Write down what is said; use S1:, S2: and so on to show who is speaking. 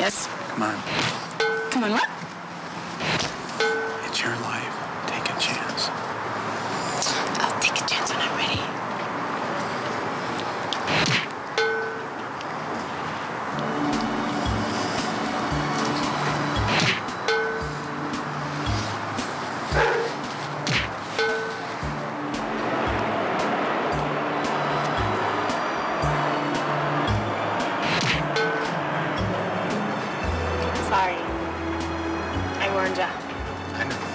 S1: Yes?
S2: Come on.
S1: Come on, what?
S2: It's your life. Take a chance.
S1: sorry. I warned you. I know.